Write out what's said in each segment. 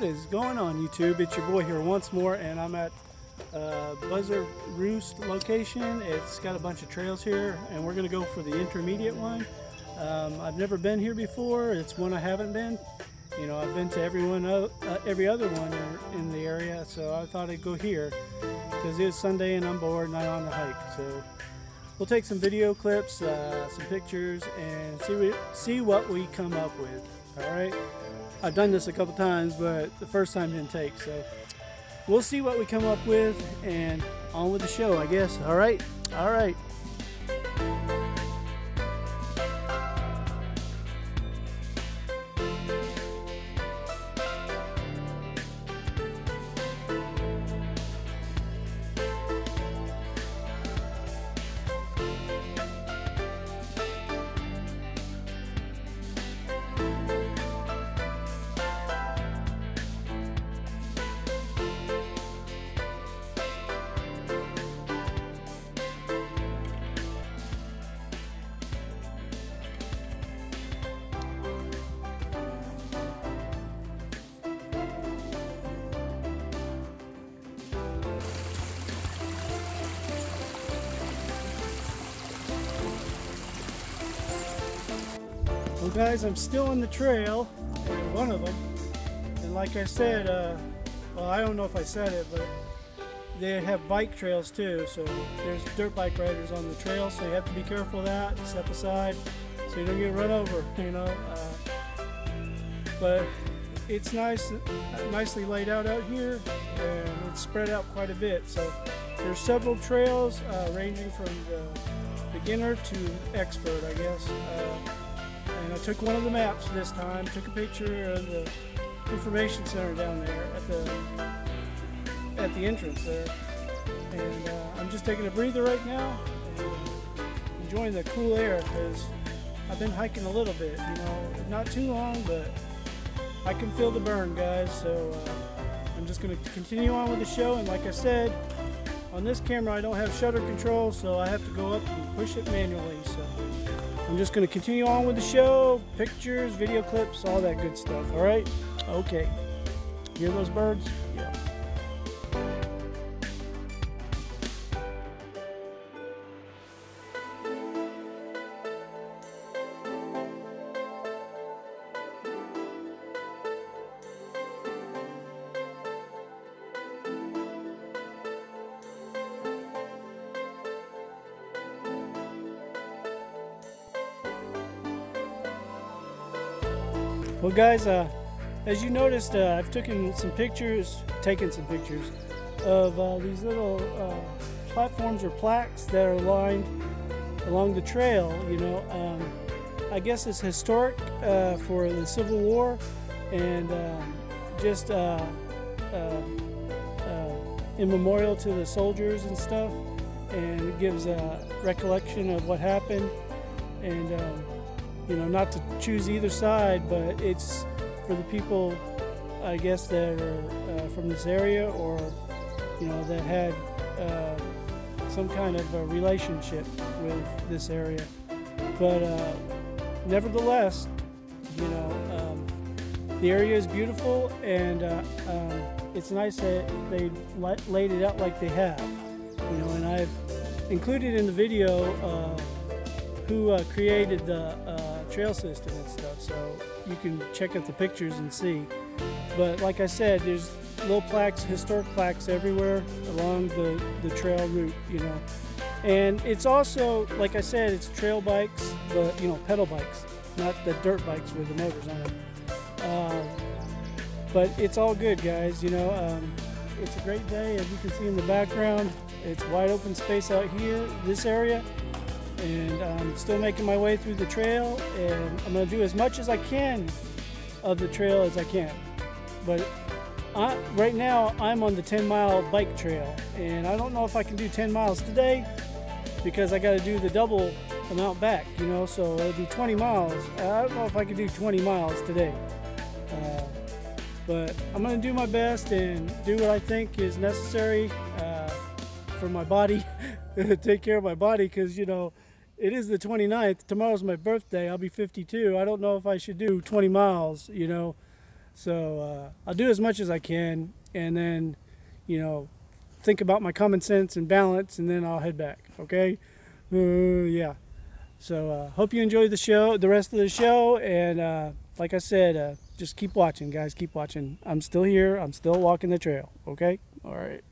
What is going on YouTube? It's your boy here once more and I'm at uh, Buzzard Roost location. It's got a bunch of trails here and we're going to go for the intermediate one. Um, I've never been here before. It's one I haven't been. You know, I've been to everyone, uh, every other one in, the area, so I thought I'd go here because it is Sunday and I'm bored and I'm on the hike. So we'll take some video clips, uh, some pictures, and see, see what we come up with. All right. I've done this a couple times, but the first time didn't take. So we'll see what we come up with and on with the show, I guess. All right. All right. Well guys, I'm still on the trail, one of them. And like I said, uh, well I don't know if I said it, but they have bike trails too. So there's dirt bike riders on the trail, so you have to be careful of that, step aside so you don't get run over, you know. Uh, but it's nice, nicely laid out out here, and it's spread out quite a bit. So there's several trails uh, ranging from the beginner to expert, I guess. Uh, and I took one of the maps this time, took a picture of the information center down there at the at the entrance there. And uh, I'm just taking a breather right now and enjoying the cool air because I've been hiking a little bit, you know, not too long, but I can feel the burn, guys. So uh, I'm just going to continue on with the show. And like I said, on this camera, I don't have shutter control, so I have to go up and push it manually. So. I'm just going to continue on with the show, pictures, video clips, all that good stuff. All right? Okay. Hear those birds? Yeah. Well guys, uh, as you noticed, uh, I've taken some pictures, taken some pictures of uh, these little uh, platforms or plaques that are lined along the trail. You know, um, I guess it's historic uh, for the Civil War and um, just uh, in memorial to the soldiers and stuff. And it gives a recollection of what happened and um, you know, not to choose either side, but it's for the people, I guess, that are uh, from this area or, you know, that had uh, some kind of a relationship with this area. But uh, nevertheless, you know, um, the area is beautiful and uh, um, it's nice that they laid it out like they have, you know, and I've included in the video uh, who uh, created the trail system and stuff. So you can check out the pictures and see. But like I said, there's little plaques, historic plaques everywhere along the, the trail route, you know. And it's also, like I said, it's trail bikes, but you know, pedal bikes, not the dirt bikes with the motors on them. Uh, but it's all good, guys. You know, um, it's a great day, as you can see in the background. It's wide open space out here, this area and I'm still making my way through the trail and I'm to do as much as I can of the trail as I can. But I, right now I'm on the 10 mile bike trail and I don't know if I can do 10 miles today because I got to do the double amount back, you know, so it'll be 20 miles. I don't know if I can do 20 miles today. Uh, but I'm going to do my best and do what I think is necessary uh, for my body, take care of my body because, you know, it is the 29th. Tomorrow's my birthday. I'll be 52. I don't know if I should do 20 miles, you know. So uh, I'll do as much as I can, and then, you know, think about my common sense and balance, and then I'll head back. Okay? Uh, yeah. So uh, hope you enjoy the show, the rest of the show, and uh, like I said, uh, just keep watching, guys. Keep watching. I'm still here. I'm still walking the trail. Okay? All right.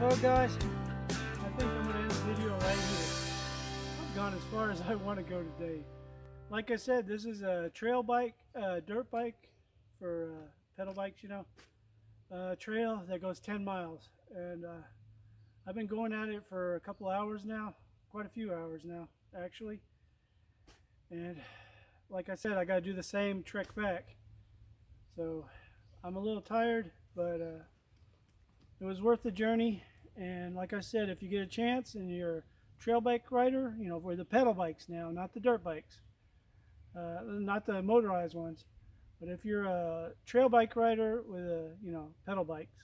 Well, guys, I think I'm going to end the video right here. I've gone as far as I want to go today. Like I said, this is a trail bike, uh, dirt bike for uh, pedal bikes, you know. uh, trail that goes 10 miles. And uh, I've been going at it for a couple hours now, quite a few hours now, actually. And like I said, I got to do the same trek back. So I'm a little tired, but uh, it was worth the journey. And like I said, if you get a chance and you're a trail bike rider, you know, for the pedal bikes now, not the dirt bikes, uh, not the motorized ones, but if you're a trail bike rider with a, you know, pedal bikes,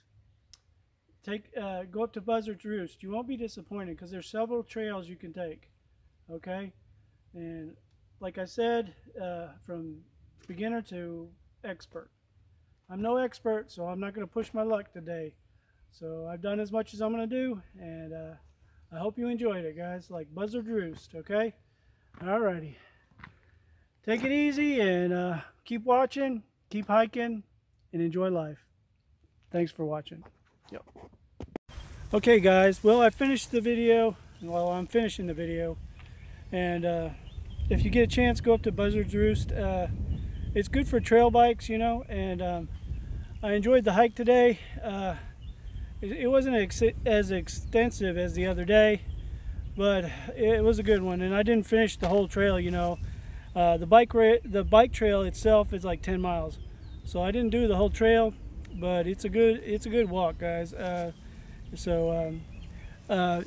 take uh, go up to Buzzard's Roost. You won't be disappointed because there's several trails you can take. Okay, and like I said, uh, from beginner to expert. I'm no expert, so I'm not going to push my luck today. So I've done as much as I'm going to do, and uh, I hope you enjoyed it, guys. Like Buzzard Roost, okay? Alrighty. Take it easy and uh, keep watching, keep hiking, and enjoy life. Thanks for watching. Yep. Okay, guys. Well, I finished the video. Well, I'm finishing the video. And uh, if you get a chance, go up to Buzzard's Roost. Uh, it's good for trail bikes, you know, and um, I enjoyed the hike today. Uh, it, wasn't ex as extensive as the other day, but it was a good one. And I didn't finish the whole trail, you know. Uh, the bike the bike trail itself is like 10 miles, so I didn't do the whole trail, but it's a good it's a good walk, guys. Uh, so. Um, uh,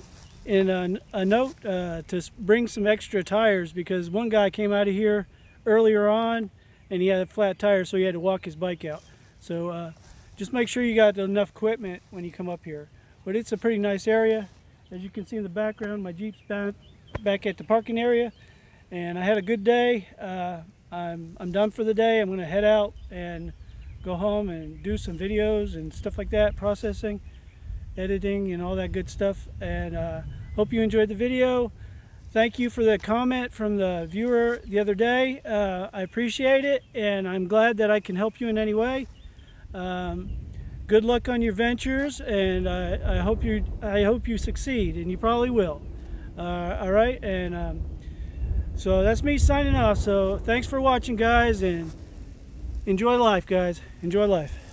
a, a note uh, to bring some extra tires because one guy came out of here earlier on and he had a flat tire so he had to walk his bike out. So uh, just make sure you got enough equipment when you come up here. But it's a pretty nice area. As you can see in the background, my Jeep's back, back at the parking area. And I had a good day. Uh, I'm, I'm done for the day. I'm going to head out and go home and do some videos and stuff like that, processing, editing, and all that good stuff. And uh, hope you enjoyed the video. Thank you for the comment from the viewer the other day. Uh, I appreciate it, and I'm glad that I can help you in any way. Um, good luck on your ventures, and I, I, hope you I hope you succeed, and you probably will. Uh, all right, and um, so that's me signing off. So thanks for watching, guys, and enjoy life, guys. Enjoy life.